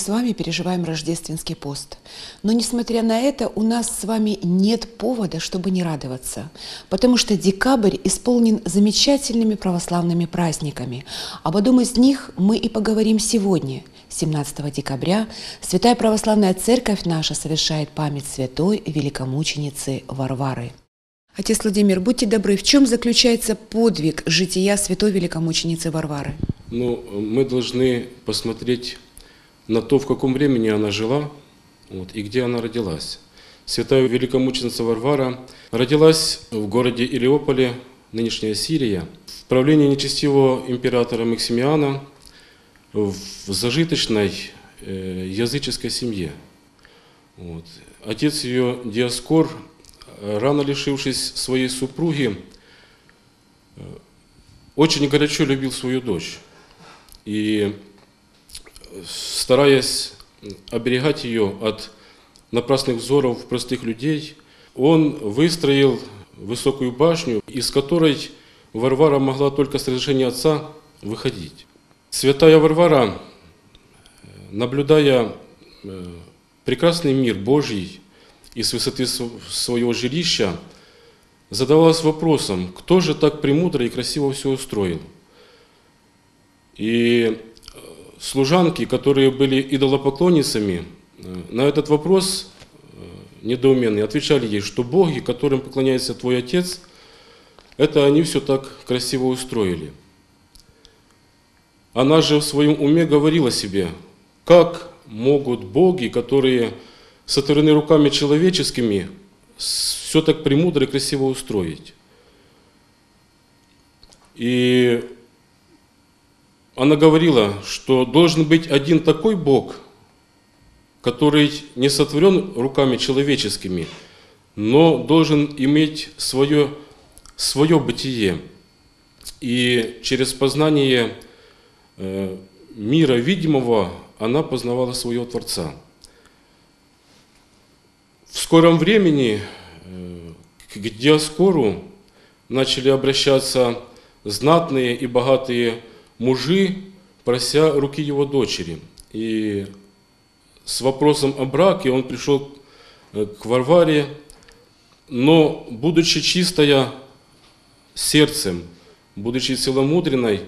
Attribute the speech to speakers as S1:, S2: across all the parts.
S1: С вами переживаем рождественский пост. Но несмотря на это, у нас с вами нет повода, чтобы не радоваться. Потому что декабрь исполнен замечательными православными праздниками. Об одном из них мы и поговорим сегодня. 17 декабря Святая Православная Церковь наша совершает память святой великомученицы Варвары. Отец Владимир, будьте добры, в чем заключается подвиг жития святой великомученицы Варвары?
S2: Ну, мы должны посмотреть на то, в каком времени она жила вот, и где она родилась. Святая великомученица Варвара родилась в городе Илиополе, нынешняя Сирия, в правлении нечестивого императора Максимиана в зажиточной э, языческой семье. Вот. Отец ее Диаскор рано лишившись своей супруги, э, очень горячо любил свою дочь. И стараясь оберегать ее от напрасных взоров простых людей, он выстроил высокую башню, из которой Варвара могла только с разрешения отца выходить. Святая Варвара, наблюдая э, прекрасный мир Божий, и с высоты своего жилища задавалась вопросом, кто же так премудро и красиво все устроил. И служанки, которые были идолопоклонницами, э, на этот вопрос э, недоуменные отвечали ей, что боги, которым поклоняется твой отец, это они все так красиво устроили. Она же в своем уме говорила себе, как могут боги, которые сотворены руками человеческими, все так премудро и красиво устроить. И она говорила, что должен быть один такой Бог, который не сотворен руками человеческими, но должен иметь свое, свое бытие. И через познание э, мира видимого она познавала своего Творца. В скором времени э, к Диаскору начали обращаться знатные и богатые мужи, прося руки его дочери. И с вопросом о браке он пришел э, к Варваре, но, будучи чистая сердцем, будучи целомудренной,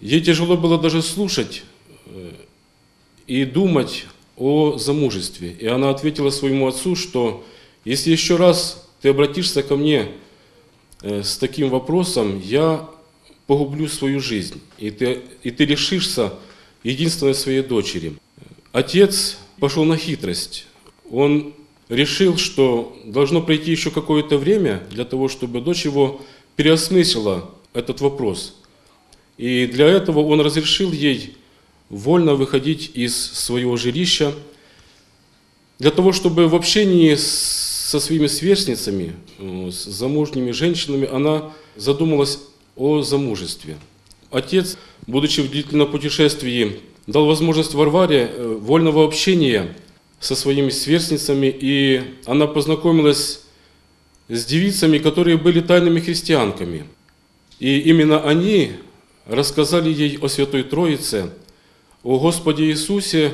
S2: ей тяжело было даже слушать э, и думать о замужестве. И она ответила своему отцу, что если еще раз ты обратишься ко мне э, с таким вопросом, я погублю свою жизнь, и ты, и ты лишишься единственной своей дочери. Отец пошел на хитрость. Он решил, что должно пройти еще какое-то время для того, чтобы дочь его переосмыслила этот вопрос. И для этого он разрешил ей вольно выходить из своего жилища, для того, чтобы в общении со своими сверстницами, э, с замужними женщинами, она задумалась о замужестве. Отец, будучи в длительном путешествии, дал возможность Варваре э, вольного общения со своими сверстницами, и она познакомилась с девицами, которые были тайными христианками. И именно они рассказали ей о Святой Троице – о Господе Иисусе,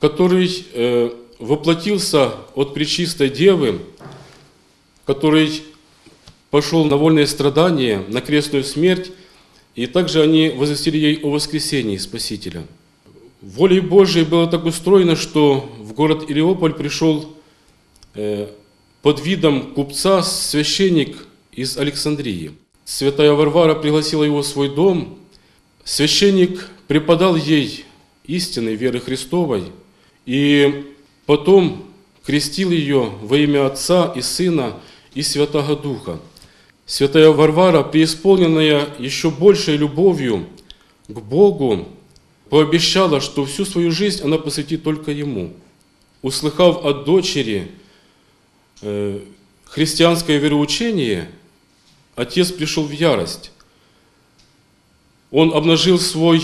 S2: который э, воплотился от Пречистой Девы, который пошел на вольные страдания, на крестную смерть, и также они возвестили ей о воскресении Спасителя. Волей Божией было так устроено, что в город Илиополь пришел э, под видом купца священник из Александрии. Святая Варвара пригласила его в свой дом. Священник преподал ей истины веры Христовой и потом крестил ее во имя Отца и Сына и Святого Духа. Святая Варвара, преисполненная еще большей любовью к Богу, пообещала, что всю свою жизнь она посвятит только Ему. Услыхав от дочери э, христианское вероучение, отец пришел в ярость. Он обнажил свой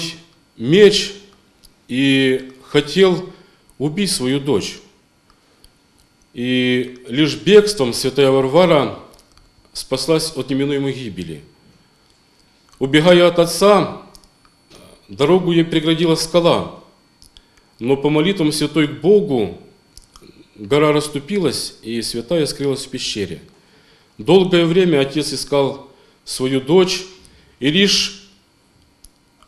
S2: меч и хотел убить свою дочь. И лишь бегством святая Варвара спаслась от неминуемой гибели. Убегая от отца, дорогу ей преградила скала, но по молитвам святой к Богу гора расступилась, и святая скрылась в пещере. Долгое время отец искал свою дочь, и лишь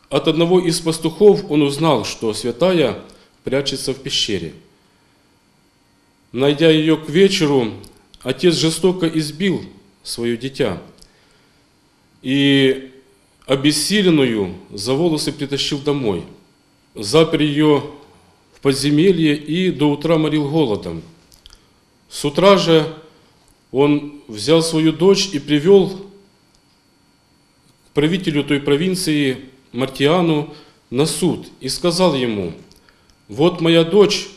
S2: от одного из пастухов он узнал, что святая прячется в пещере. Найдя ее к вечеру, отец жестоко избил свое дитя и обессиленную за волосы притащил домой, запер ее в подземелье и до утра морил голодом. С утра же он взял свою дочь и привел к правителю той провинции Мартиану на суд и сказал ему, вот моя дочь,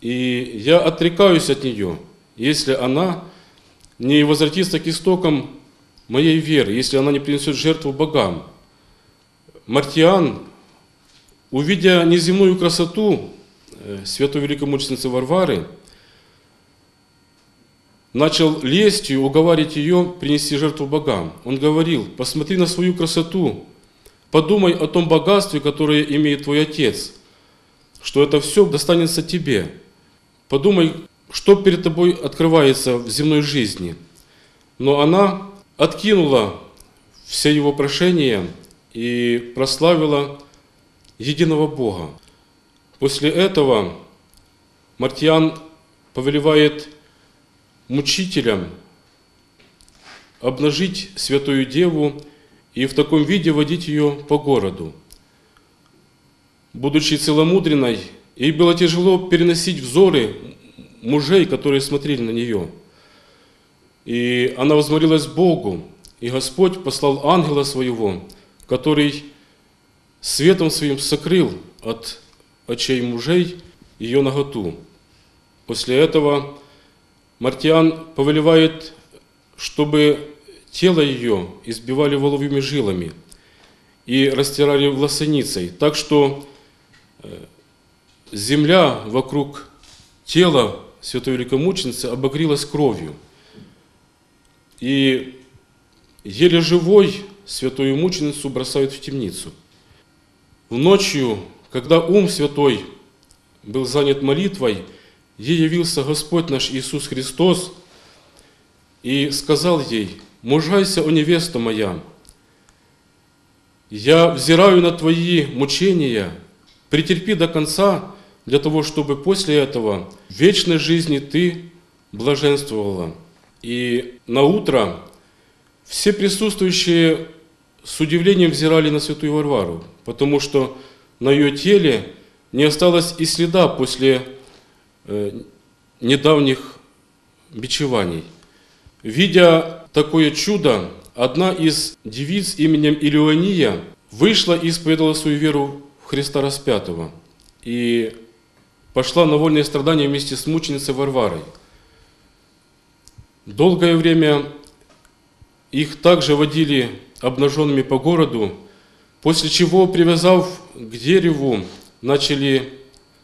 S2: и я отрекаюсь от нее, если она не возвратится к истокам моей веры, если она не принесет жертву богам. Мартиан, увидя неземную красоту э, святой великомученицы Варвары, начал лестью уговаривать ее принести жертву богам. Он говорил, посмотри на свою красоту, подумай о том богатстве, которое имеет твой отец, что это все достанется тебе. Подумай, что перед тобой открывается в земной жизни. Но она откинула все его прошения и прославила единого Бога. После этого Мартьян повелевает мучителям обнажить Святую Деву и в таком виде водить ее по городу. Будучи целомудренной, ей было тяжело переносить взоры мужей, которые смотрели на нее. И она возмолилась Богу, и Господь послал ангела своего, который светом своим сокрыл от очей мужей ее наготу. После этого Мартиан повелевает, чтобы тело ее избивали воловыми жилами и растирали власеницей, так что э, земля вокруг тела святой великомученицы обогрелась кровью. И еле живой святую мученицу бросают в темницу. В ночью, когда ум святой был занят молитвой, ей явился Господь наш Иисус Христос и сказал ей, «Мужайся, о невеста моя, я взираю на твои мучения, претерпи до конца, для того, чтобы после этого в вечной жизни ты блаженствовала». И на утро все присутствующие с удивлением взирали на святую Варвару, потому что на ее теле не осталось и следа после э, недавних бичеваний. Видя такое чудо, одна из девиц именем Илеония вышла и исповедала свою веру в Христа распятого и пошла на вольные страдания вместе с мученицей Варварой – Долгое время их также водили обнаженными по городу, после чего, привязав к дереву, начали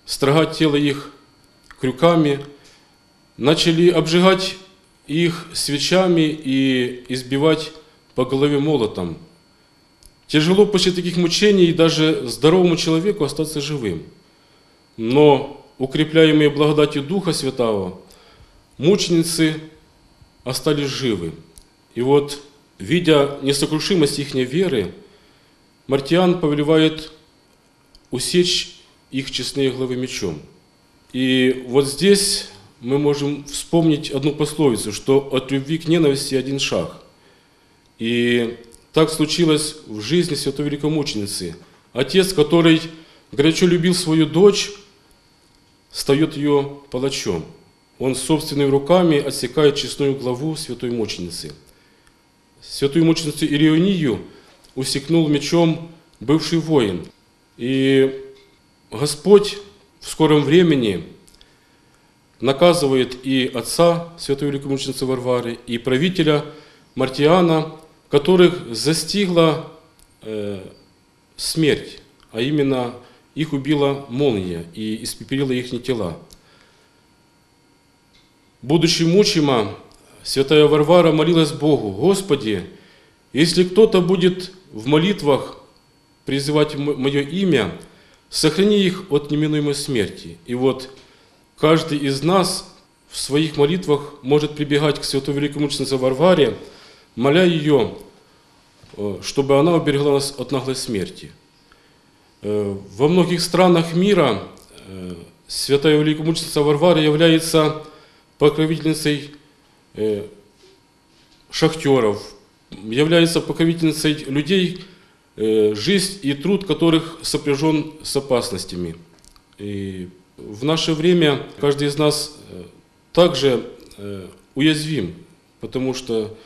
S2: строгать тело их крюками, начали обжигать их свечами и избивать по голове молотом. Тяжело после таких мучений даже здоровому человеку остаться живым. Но, укрепляемые благодатью Духа Святого, мученицы остались живы. И вот, видя несокрушимость их веры, Мартиан повелевает усечь их честные главы мечом. И вот здесь мы можем вспомнить одну пословицу, что от любви к ненависти один шаг. И так случилось в жизни святой великомученицы. Отец, который горячо любил свою дочь, стает ее палачом – он собственными руками отсекает честную главу святой мученицы. Святую мученицу Ирионию усекнул мечом бывший воин. И Господь в скором времени наказывает и отца святой великомученицы Варвары, и правителя Мартиана, которых застигла э, смерть, а именно их убила молния и испепелила их тела. Будучи мучима, святая Варвара молилась Богу, «Господи, если кто-то будет в молитвах призывать мое имя, сохрани их от неминуемой смерти. И вот каждый из нас в своих молитвах может прибегать к святой великомученице Варваре, моля ее, э, чтобы она уберегла нас от наглой смерти. Э, во многих странах мира э, святая великомученица Варвара является покровительницей шахтеров, является покровительницей людей, жизнь и труд которых сопряжен с опасностями. И в наше время каждый из нас также э, уязвим, потому что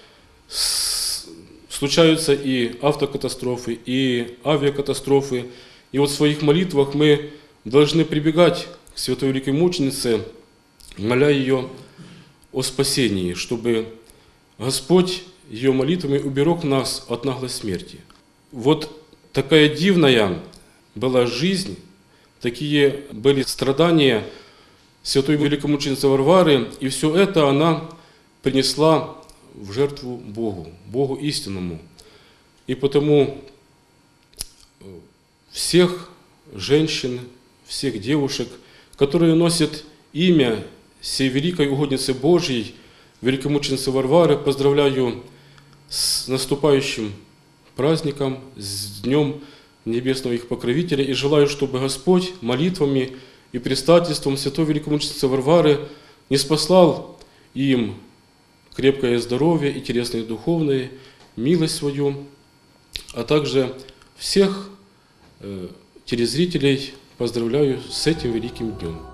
S2: случаются и автокатастрофы, и авиакатастрофы. И вот в своих молитвах мы должны прибегать к Святой Великой Мученице, моля ее о спасении, чтобы Господь ее молитвами уберег нас от наглой смерти. Вот такая дивная была жизнь, такие были страдания – святой великомученицы Варвары, и все это она принесла в жертву Богу, Богу истинному. И потому э, всех женщин, всех девушек, которые носят имя сей великой угодницы Божьей, великомученицы Варвары, поздравляю с наступающим праздником, с Днем Небесного их покровителя. И желаю, чтобы Господь молитвами и предстательством святой великомученицы Варвары не спаслал им крепкое здоровье и телесное и духовное, милость свою, а также всех телезрителей поздравляю с этим великим днем.